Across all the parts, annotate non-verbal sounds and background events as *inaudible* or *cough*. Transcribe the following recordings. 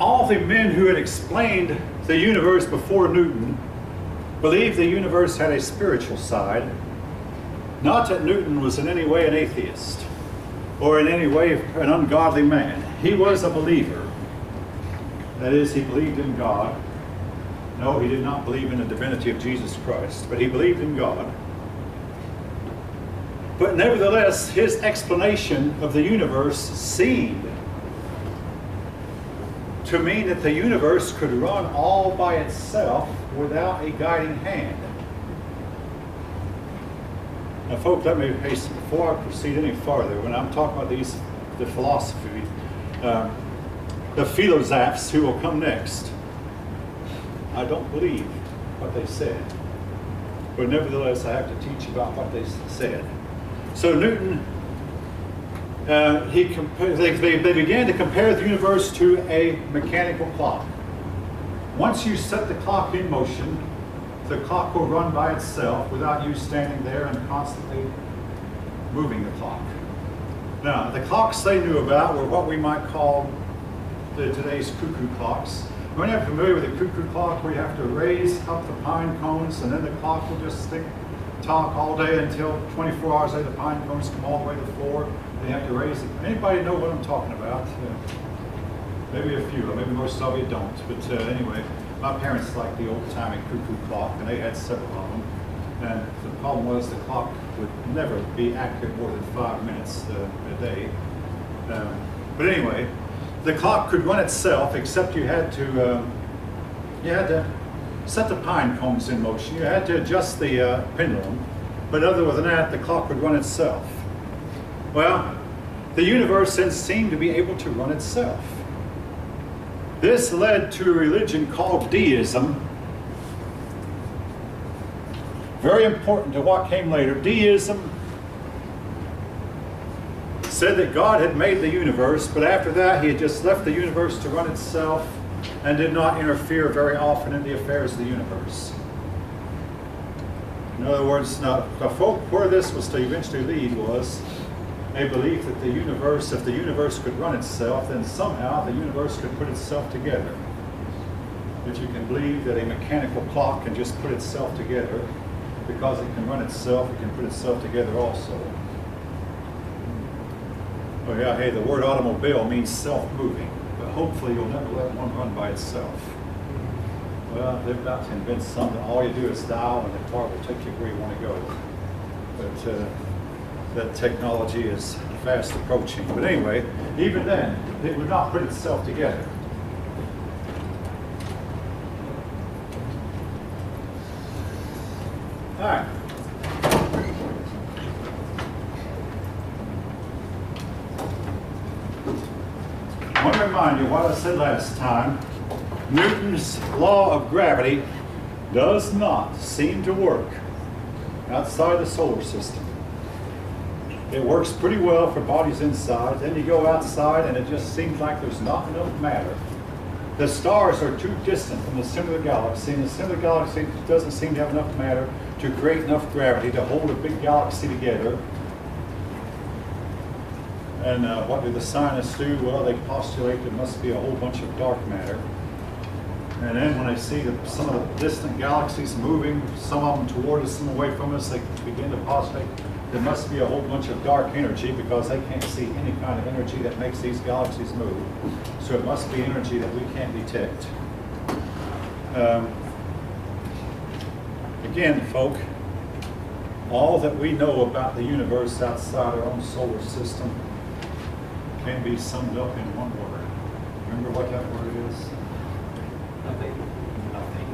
all the men who had explained the universe before Newton believed the universe had a spiritual side. Not that Newton was in any way an atheist or in any way an ungodly man. He was a believer. That is, he believed in God. No, he did not believe in the divinity of Jesus Christ, but he believed in God. But nevertheless, his explanation of the universe seemed to mean that the universe could run all by itself without a guiding hand. Now, folks, let me hasten before I proceed any farther. When I'm talking about these, the philosophy, um, the philosophes who will come next, I don't believe what they said, but nevertheless, I have to teach about what they said. So Newton uh, he they, they, began to compare the universe to a mechanical clock. Once you set the clock in motion, the clock will run by itself without you standing there and constantly moving the clock. Now, the clocks they knew about were what we might call the, today's cuckoo clocks. When you're familiar with a cuckoo clock where you have to raise up the pine cones and then the clock will just stick, talk all day until 24 hours later the pine cones come all the way to the floor they have to raise it. Anybody know what I'm talking about? maybe a few, maybe most of you don't. But uh, anyway, my parents liked the old-timey cuckoo clock, and they had several of them. And the problem was the clock would never be accurate more than five minutes uh, a day. Um, but anyway, the clock could run itself, except you had to um, you had to set the pine cones in motion. You had to adjust the uh, pendulum. But other than that, the clock would run itself. Well, the universe then seemed to be able to run itself. This led to a religion called deism. Very important to what came later. Deism said that God had made the universe, but after that he had just left the universe to run itself and did not interfere very often in the affairs of the universe. In other words, now, the folk where this was to eventually lead was a belief that the universe, if the universe could run itself, then somehow the universe could put itself together. That you can believe that a mechanical clock can just put itself together because it can run itself, it can put itself together also. Oh yeah, hey, the word automobile means self-moving, hopefully you'll never let one run by itself. Well, they've got to invent something. All you do is dial and the car will take you where you want to go. But uh, that technology is fast approaching. But anyway, even then, it would not put itself together. All right. I want to remind you what I said last time. Newton's law of gravity does not seem to work outside the solar system. It works pretty well for bodies inside. Then you go outside and it just seems like there's not enough matter. The stars are too distant from the center of the galaxy, and the center of the galaxy doesn't seem to have enough matter to create enough gravity to hold a big galaxy together. And uh, what do the scientists do? Well, they postulate there must be a whole bunch of dark matter. And then when they see that some of the distant galaxies moving, some of them toward us, some away from us, they begin to postulate there must be a whole bunch of dark energy because they can't see any kind of energy that makes these galaxies move. So it must be energy that we can't detect. Um, again, folk, all that we know about the universe outside our own solar system can be summed up in one word. Remember what that word is? Nothing. Nothing.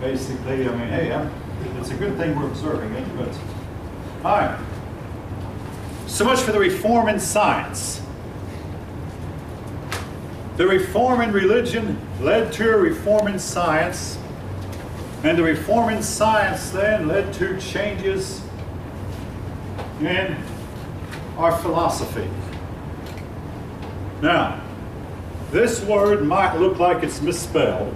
Basically, I mean, hey, I'm it's a good thing we're observing it, but all right. So much for the reform in science. The reform in religion led to a reform in science, and the reform in science then led to changes in our philosophy. Now, this word might look like it's misspelled,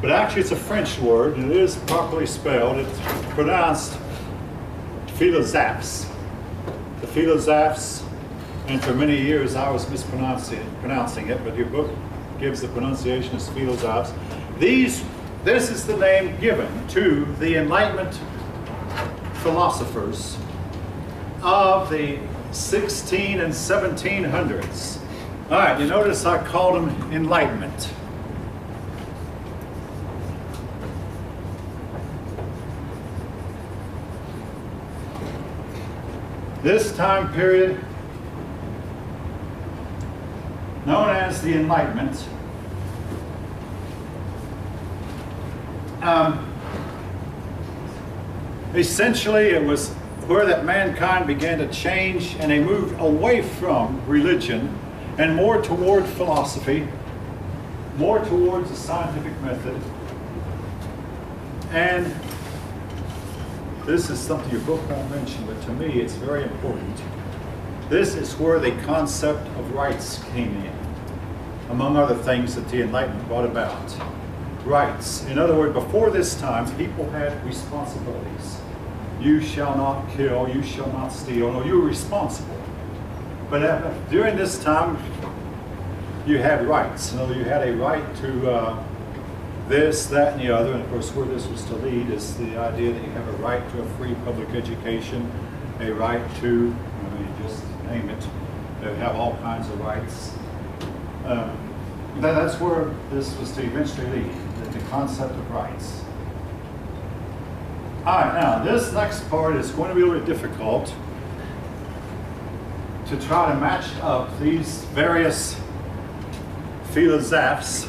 but actually it's a French word, and it is properly spelled. It's pronounced philosophes. The philosophes And for many years, I was mispronouncing pronouncing it, but your book gives the pronunciation as philosophes. These, this is the name given to the Enlightenment philosophers of the 16 and 1700s. All right, you notice I called them Enlightenment. This time period, known as the Enlightenment, um, essentially it was where that mankind began to change and they moved away from religion and more toward philosophy, more towards the scientific method. And this is something your book won't mention, but to me it's very important. This is where the concept of rights came in, among other things that the Enlightenment brought about. Rights. In other words, before this time, people had responsibilities. You shall not kill, you shall not steal. No, you're responsible. But uh, during this time, you had rights. You know, you had a right to uh, this, that, and the other. And of course, where this was to lead is the idea that you have a right to a free public education, a right to, just name it, you have all kinds of rights. Um, that, that's where this was to eventually lead, the concept of rights. All right, now this next part is going to be a little difficult to try to match up these various philosophes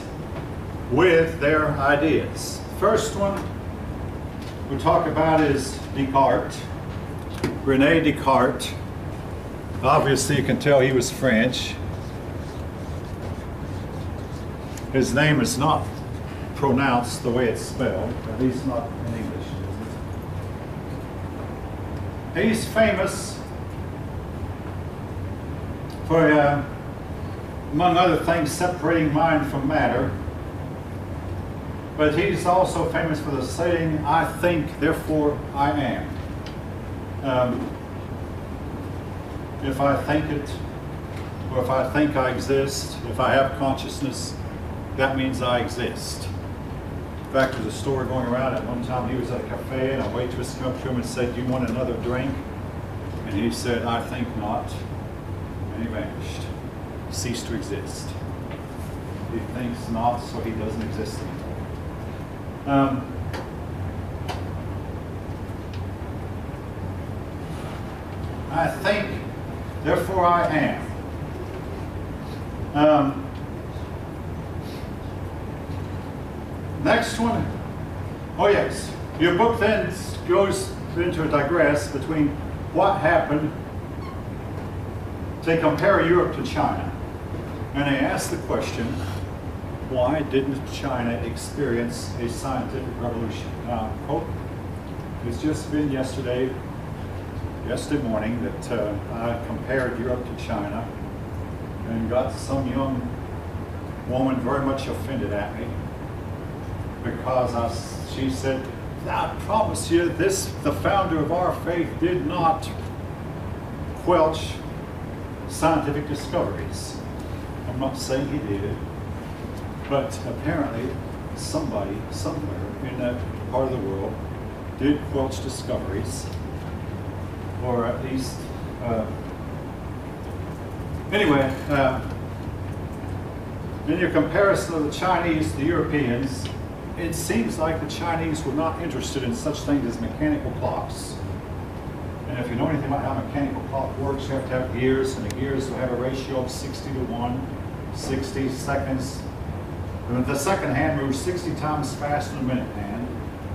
with their ideas. First one we talk about is Descartes, Rene Descartes. Obviously, you can tell he was French. His name is not pronounced the way it's spelled, at least not in English. He's famous for, uh, among other things, separating mind from matter but he's also famous for the saying, I think, therefore I am. Um, if I think it, or if I think I exist, if I have consciousness, that means I exist. In fact, there's a story going around at one time he was at a cafe and a waitress came up to him and said, Do you want another drink? And he said, I think not. And he vanished, ceased to exist. He thinks not, so he doesn't exist anymore. Um, I think, therefore I am. Um, next one. Oh yes, your book then goes into a digress between what happened They compare Europe to China. And they ask the question, why didn't China experience a scientific revolution? Now, quote, it's just been yesterday, yesterday morning that uh, I compared Europe to China and got some young woman very much offended at me because I, she said, I promise you, this, the founder of our faith did not quelch scientific discoveries. I'm not saying he did, but apparently, somebody somewhere in that part of the world did quelch discoveries, or at least, uh, anyway, uh, in your comparison of the Chinese to the Europeans, it seems like the Chinese were not interested in such things as mechanical clocks. And if you know anything about how mechanical clock works, you have to have gears, and the gears will have a ratio of 60 to 1, 60 seconds the second hand moves 60 times faster than the minute hand.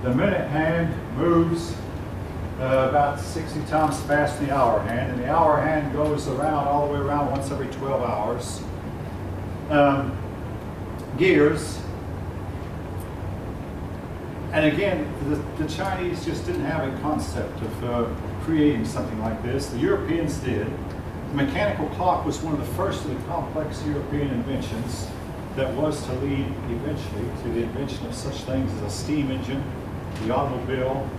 The minute hand moves uh, about 60 times faster than the hour hand, and the hour hand goes around all the way around once every 12 hours. Um, gears. And again, the, the, Chinese just didn't have a concept of uh, creating something like this. The Europeans did. The mechanical clock was one of the first of the complex European inventions that was to lead eventually to the invention of such things as a steam engine, the automobile,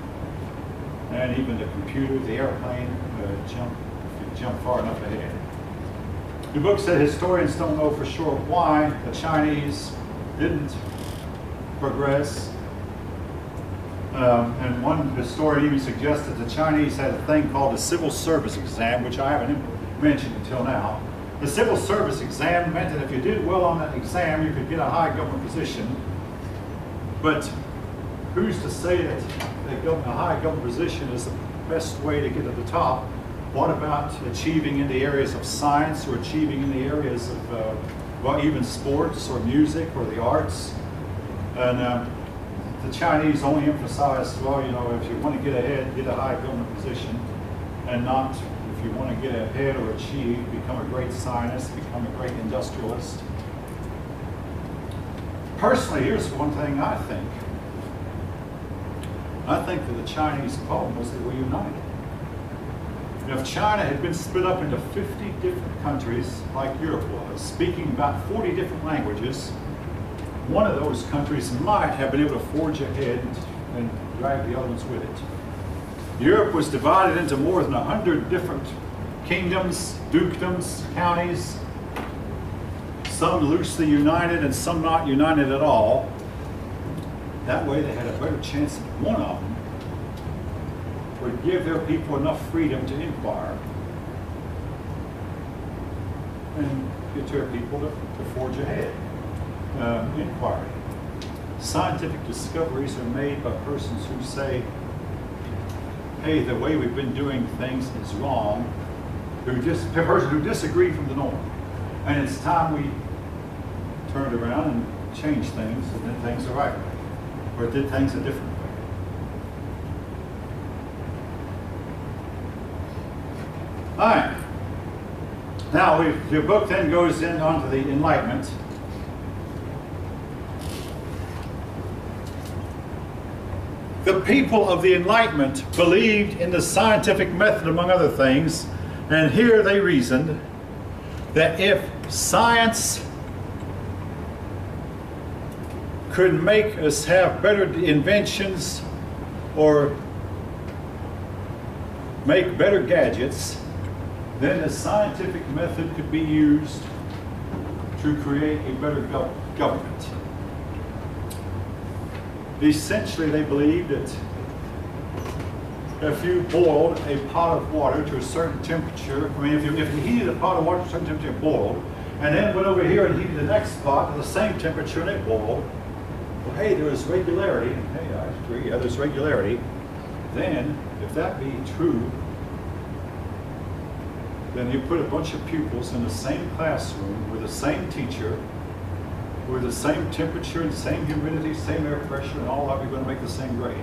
and even the computer, the airplane, uh, jump, if you jump far enough ahead. The book said historians don't know for sure why the Chinese didn't progress. Um, and one historian even suggested the Chinese had a thing called the civil service exam, which I haven't mentioned until now. The civil service exam meant that if you did well on that exam, you could get a high government position. But who's to say that a high government position is the best way to get to the top? What about achieving in the areas of science or achieving in the areas of, uh, well, even sports or music or the arts? And uh, the Chinese only emphasized, well, you know, if you want to get ahead, get a high government position, and not if you want to get ahead or achieve, become a great scientist, become a great industrialist. Personally, here's one thing I think. I think that the Chinese problem was they were united. If China had been split up into 50 different countries, like Europe was, speaking about 40 different languages, one of those countries might have been able to forge ahead and drag the other ones with it. Europe was divided into more than 100 different kingdoms, dukedoms, counties, some loosely united and some not united at all. That way they had a better chance that one of them would give their people enough freedom to inquire and get their people to, to forge ahead. Uh, inquiry. Scientific discoveries are made by persons who say, hey, the way we've been doing things is wrong, who just, *laughs* a person who disagreed from the norm. And it's time we turned around and changed things and did things the right way, or did things a different way. All right. Now, your book then goes in onto the Enlightenment. People of the Enlightenment believed in the scientific method, among other things, and here they reasoned that if science could make us have better inventions or make better gadgets, then the scientific method could be used to create a better go government. Essentially, they believed that if you boiled a pot of water to a certain temperature, I mean, if you, if you heated a pot of water to a certain temperature, it boiled, and then went over here and heated the next pot to the same temperature and it boiled, well, hey, there is regularity, and hey, I agree, yeah, there's regularity, then, if that be true, then you put a bunch of pupils in the same classroom with the same teacher, with the same temperature and same humidity, same air pressure, and all you are going to make the same grade.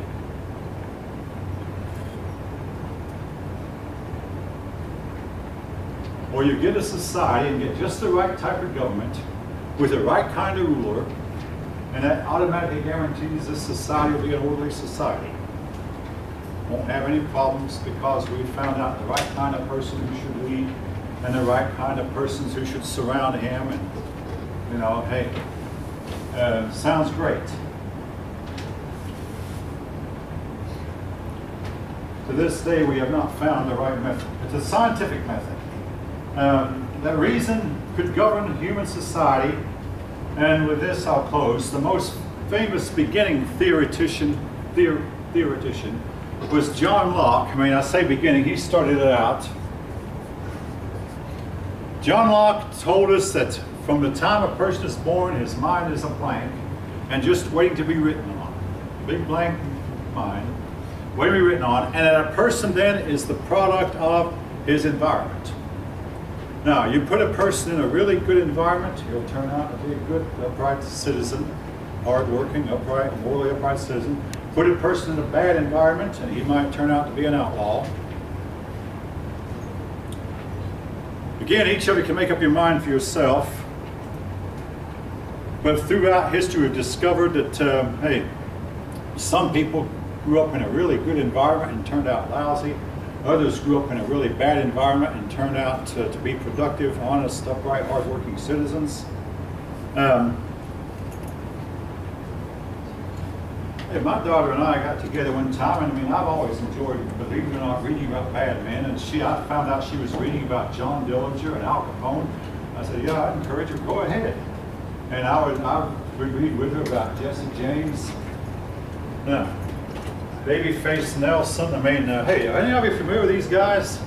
Or you get a society and get just the right type of government with the right kind of ruler, and that automatically guarantees this society will be an orderly society won't have any problems because we found out the right kind of person who should lead and the right kind of persons who should surround him and, you know, hey, uh, sounds great. To this day, we have not found the right method. It's a scientific method. Um, that reason could govern human society, and with this I'll close. The most famous beginning theoretician, theor theoretician was John Locke. I mean, I say beginning, he started it out. John Locke told us that from the time a person is born, his mind is a blank and just waiting to be written on. Big blank mind, waiting to be written on. And a person then is the product of his environment. Now, you put a person in a really good environment, he'll turn out to be a good, upright citizen, hardworking, upright, morally upright citizen. Put a person in a bad environment and he might turn out to be an outlaw. Again, each of you can make up your mind for yourself. But throughout history, we've discovered that, um, hey, some people grew up in a really good environment and turned out lousy. Others grew up in a really bad environment and turned out to, to be productive, honest, upright, hardworking citizens. Um, Hey, my daughter and I got together one time, and I mean, I've always enjoyed, believe it or not, reading about bad men. And she, I found out she was reading about John Dillinger and Al Capone. I said, yeah, I'd encourage her, go ahead. And I would, I would read with her about Jesse James. Now, Babyface Nelson, I mean, uh, hey, are any of you familiar with these guys?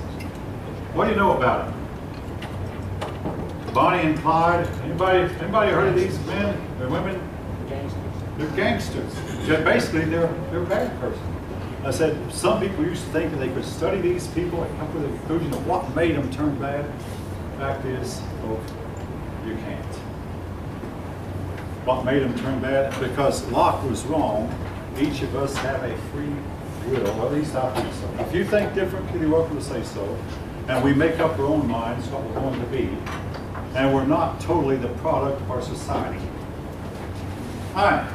What do you know about them? Bonnie and Clyde, anybody, anybody heard of these men or women? They're gangsters. They're Basically, they're, they're a bad person. I said, some people used to think that they could study these people and come to the conclusion of what made them turn bad. The Fact is, folks, you can't. What made them turn bad? Because Locke was wrong. Each of us have a free will, or at least I think so. If you think differently, you're welcome to say so. And we make up our own minds what we're going to be. And we're not totally the product of our society. All right.